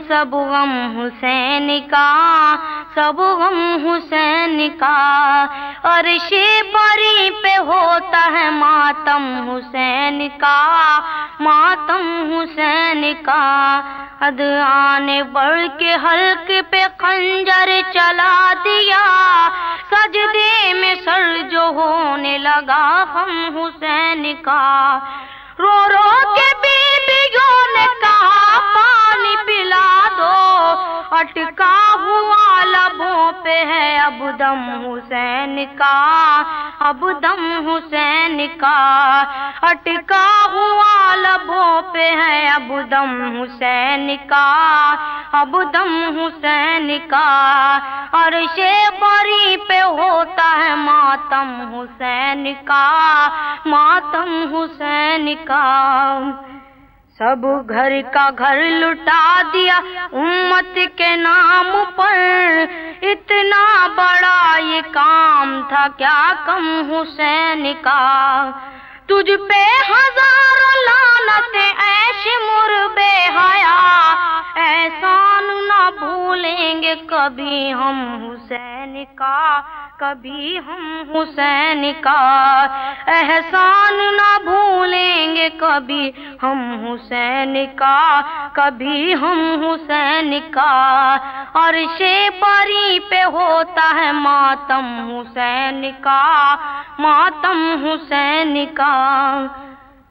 सब गम हुसैन का, सब गम हुसैन का। और बरी पे होता है मातम हुसैन का, मातम हुसैन का। हद आने बढ़ के हल्के पे खंजर चला दिया, सजदे में सर जो होने लगा हम हुसैन का। रो रो के बीबियों ने कहा पिला दो। अटका हुआ लबों पे है अब दम हुसैन का। अब दम हुसैन का। अटका हुआ लबों पे है अब दम हुसैन का। अब दम हुसैन का। और शे बरी पे होता है मातम हुसैन का। मातम हुसैन का। सब घर का घर लुटा दिया उम्मत के नाम पर। इतना बड़ा ये काम था क्या कम हुसैन का? तुझ पे हज़ारों लानते ऐश मुरबे हया। एहसान ना भूलेंगे कभी हम हुसैन का, कभी हम हुसैन का। एहसान ना भूलेंगे कभी हम हुसैन का, कभी हम हुसैन का। और शेपरी पे होता है मातम हुसैन का, मातम हुसैन का।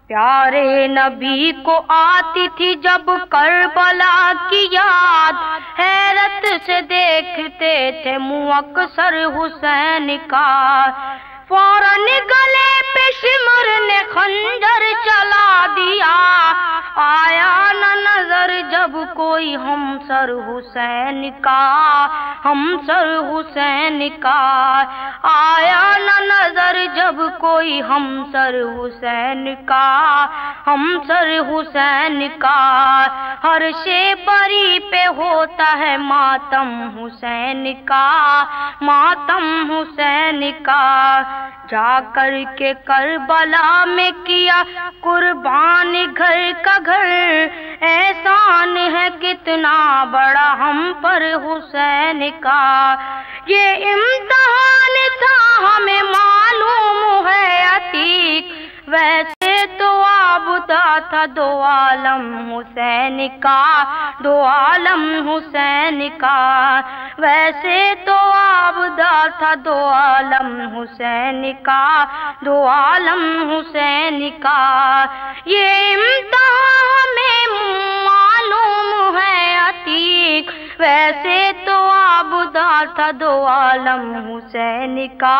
प्यारे नबी को आती थी जब करबला की याद, हैरत से देखते थे मुअक्सर हुसैन का। फ़ौरन गले पे ने खंजर चला दिया। आया न नज़र जब कोई हम सर हुसैन का हम सर हुसैन का। आया जब कोई हम सर हुसैन का हम सर हुसैन का, हर शे बरी पे होता है मातम हुसैन का, मातम हुसैन का। जा कर के करबला में किया कुर्बान घर का घर। एहसान है कितना बड़ा हम पर हुसैन का। ये इम्तहान था हमें मालूम है अतीक। वैसे तो आबुदा था दो आलम हुसैन का, दो आलम हुसैन का। वैसे तो आबुदा था दो आलम हुसैन का दो आलम हुसैन का। ये इम्तिहान में आलम हुसैन का,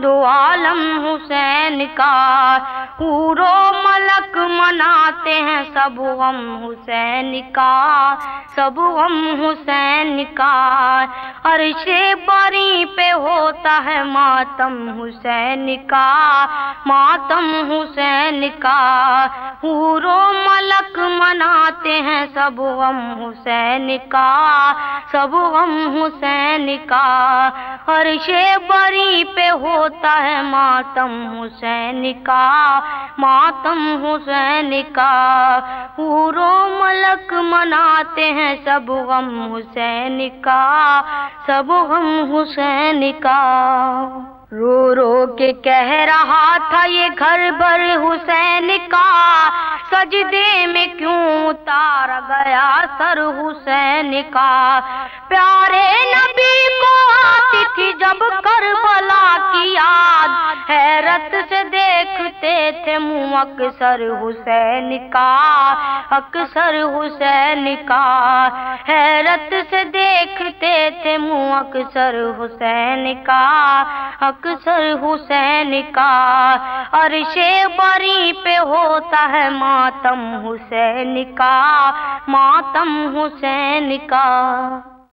दो आलम हुसैन का। पूरो मलक मनाते हैं सब हम हुसैन का, सब हम हुसैन का। अरशे बरी पे होता है मातम हुसैन का, मातम हुसैन का। पूरो मलक मनाते हैं सब हम हुसैन का, सब हम हुसैन का। अरशे बरी पे होता है मातम हुसैन का, मातम हुसैन का। पूरो मलक मनाते हैं सब गम हुसैन का, सब गम हुसैन का। रो रो के कह रहा था ये घर भर हुसैन का, सजदे में क्यों गया सर हुसैन का। प्यारे नबी को आती थी जब करबला की याद, हैरत से देखते थे मुँह अक्सर हुसैन का, अक्सर हुसैन का। हैरत से देखते थे मुँह अक्सर हुसैन का, अक्सर हुसैन का। अरशे बरी पे होता है मातम हुसैन का, मातम हुसैन का।